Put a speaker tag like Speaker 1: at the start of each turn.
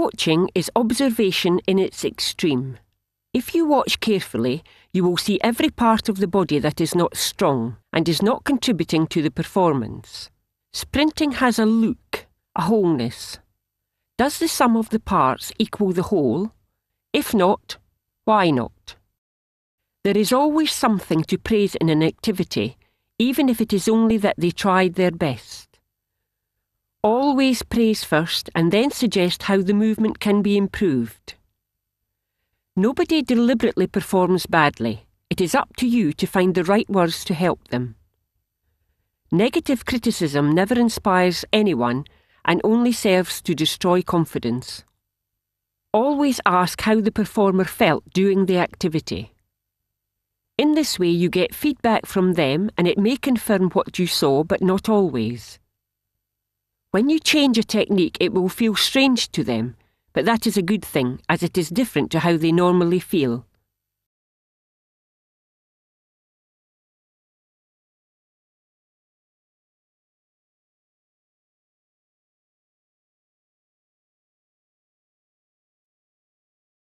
Speaker 1: Coaching is observation in its extreme. If you watch carefully, you will see every part of the body that is not strong and is not contributing to the performance. Sprinting has a look, a wholeness. Does the sum of the parts equal the whole? If not, why not? There is always something to praise in an activity, even if it is only that they tried their best. Always praise first and then suggest how the movement can be improved. Nobody deliberately performs badly. It is up to you to find the right words to help them. Negative criticism never inspires anyone and only serves to destroy confidence. Always ask how the performer felt doing the activity. In this way, you get feedback from them and it may confirm what you saw, but not always. When you change a technique, it will feel strange to them but that is a good thing, as it is different to how they normally feel.